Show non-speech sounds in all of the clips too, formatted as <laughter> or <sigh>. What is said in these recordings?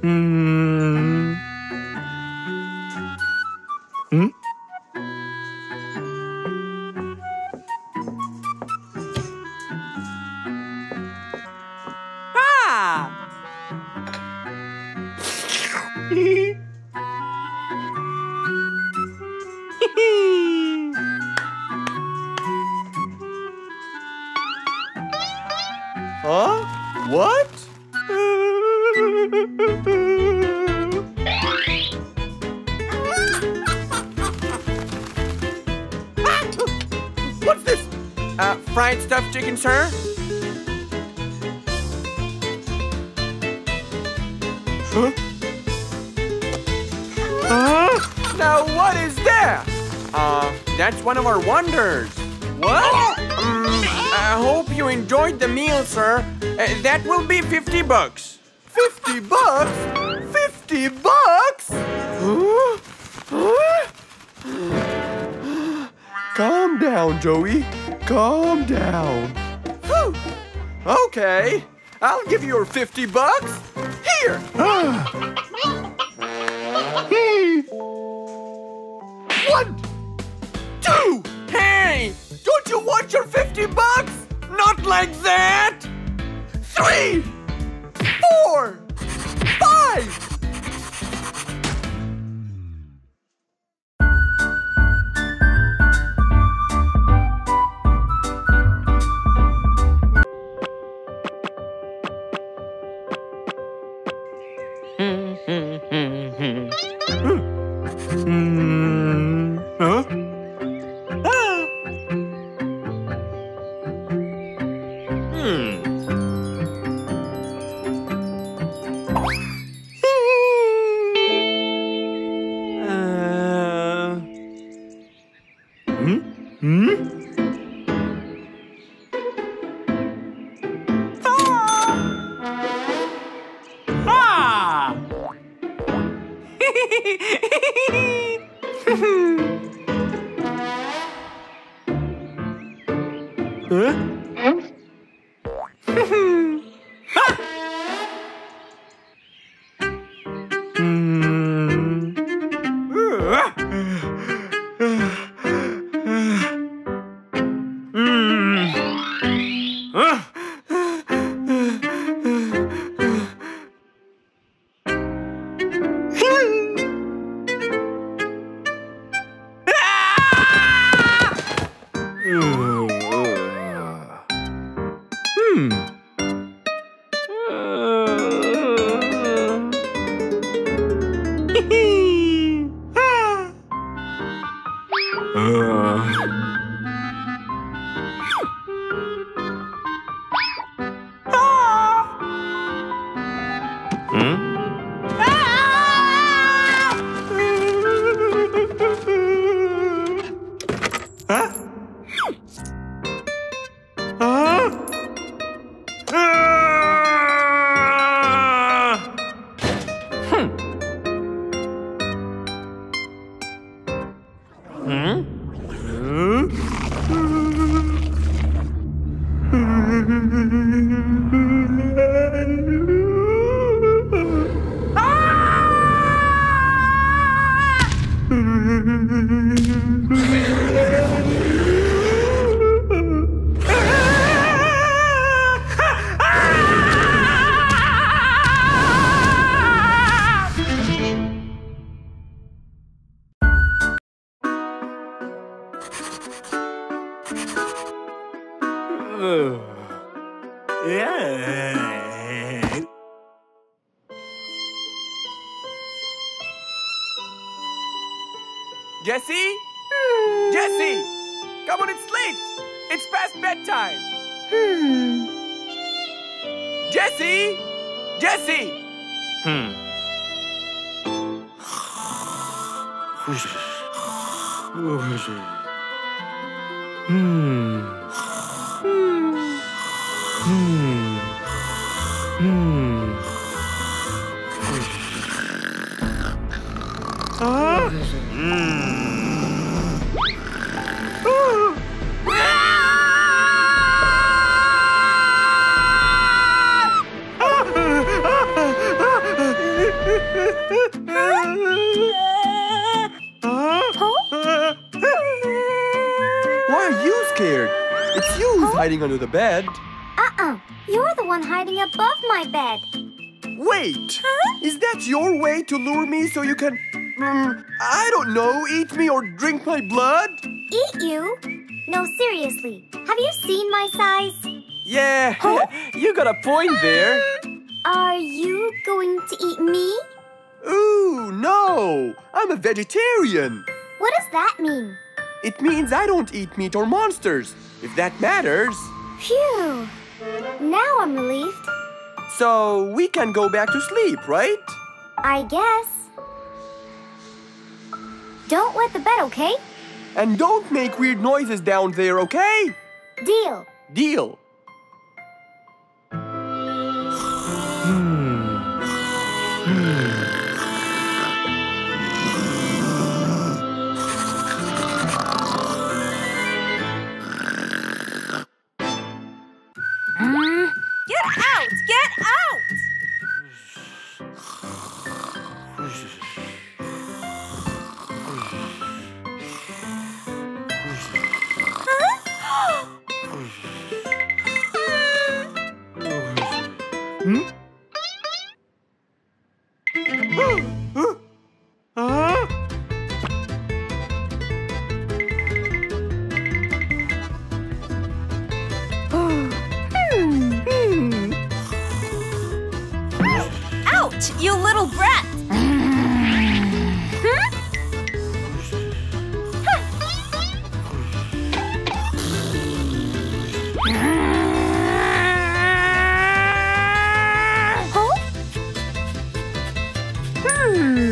Hmm. What? What's this? Uh, fried stuffed chicken, sir? Huh? Huh? Now, what is that? Uh, that's one of our wonders. What? I hope you enjoyed the meal, sir. Uh, that will be 50 bucks. 50 bucks? 50 bucks? Calm down, Joey. Calm down. Okay, I'll give you your 50 bucks. Here. <sighs> One, two. Hey, don't you want your 50 bucks? Like that. three, Hmm? Hmm? Ah! <laughs> Huh? Hmm. <laughs> Hmm. Jesse! Jesse! Hmm. Hmm. Hmm. Hmm. Hmm. Ah! Hiding under the bed. Uh-uh. You're the one hiding above my bed. Wait! Is that your way to lure me so you can, mm, I don't know, eat me or drink my blood? Eat you? No, seriously. Have you seen my size? Yeah, <laughs> you got a point there. Are you going to eat me? Ooh, no! I'm a vegetarian. What does that mean? It means I don't eat meat or monsters, if that matters. Phew. Now I'm relieved. So we can go back to sleep, right? I guess. Don't wet the bed, okay? And don't make weird noises down there, okay? Deal. Deal. Ah! Hmm.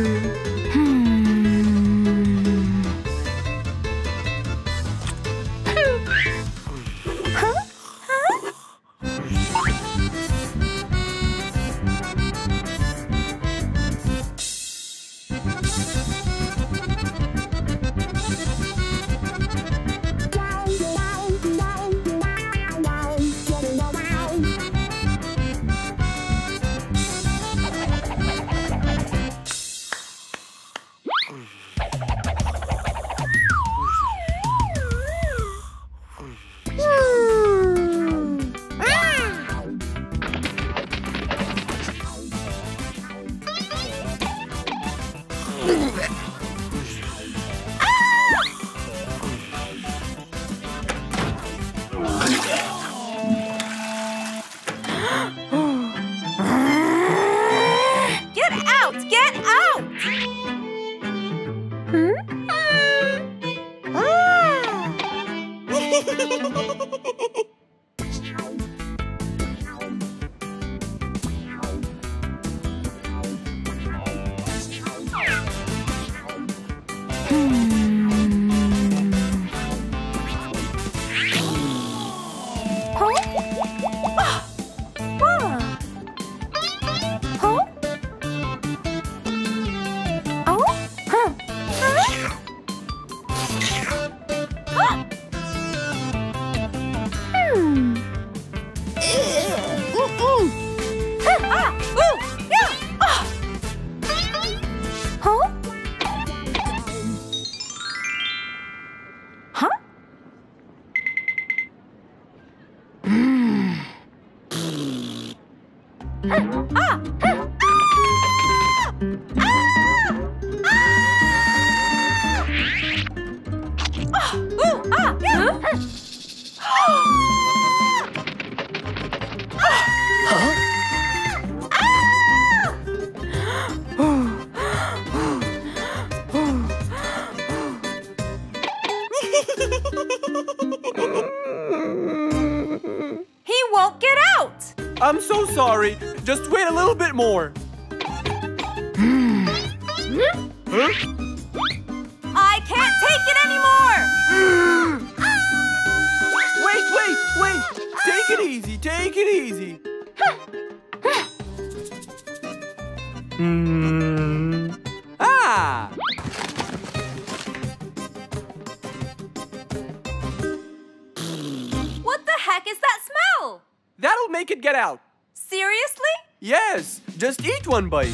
Just one bite.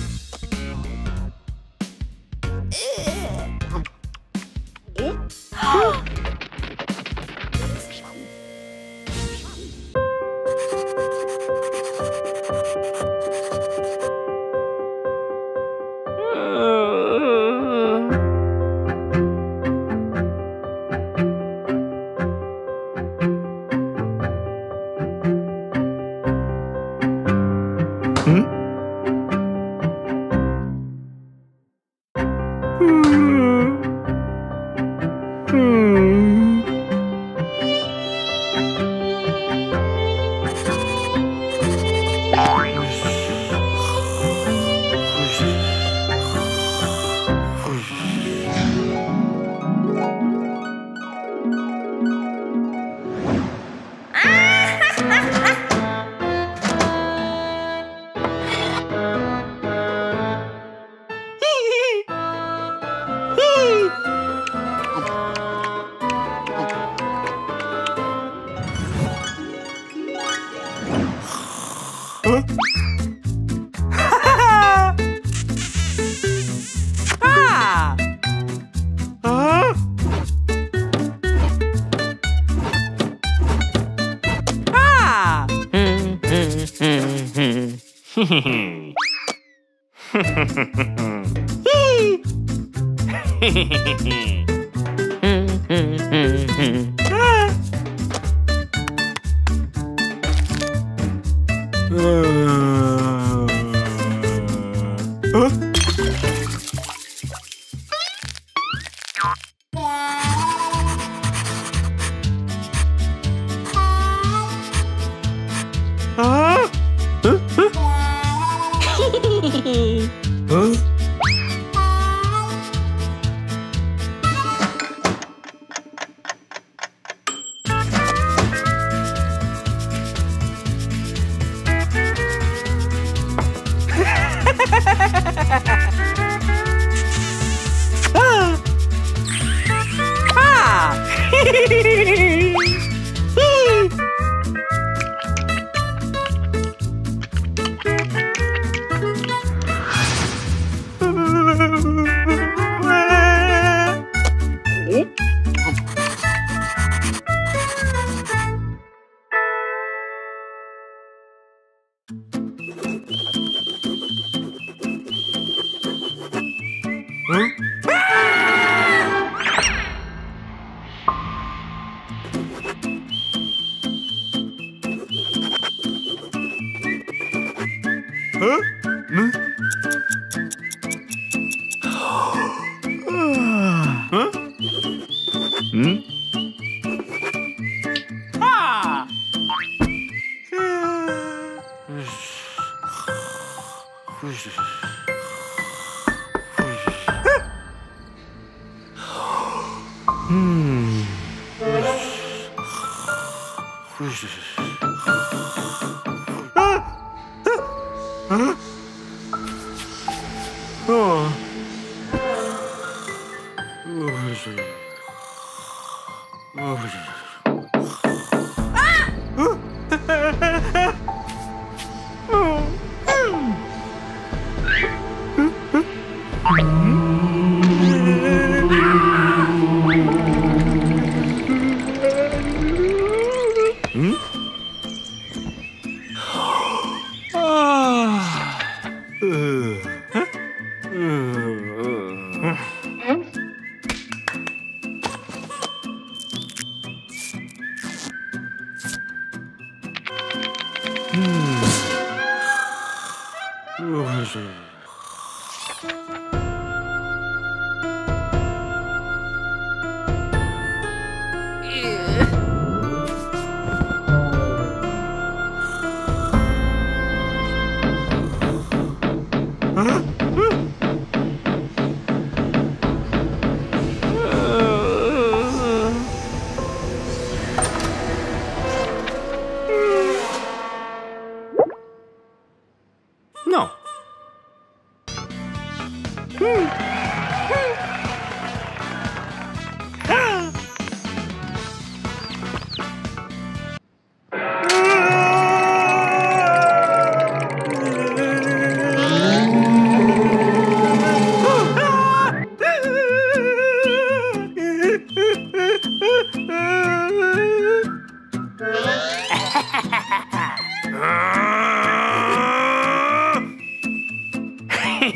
Thank you. Hmm.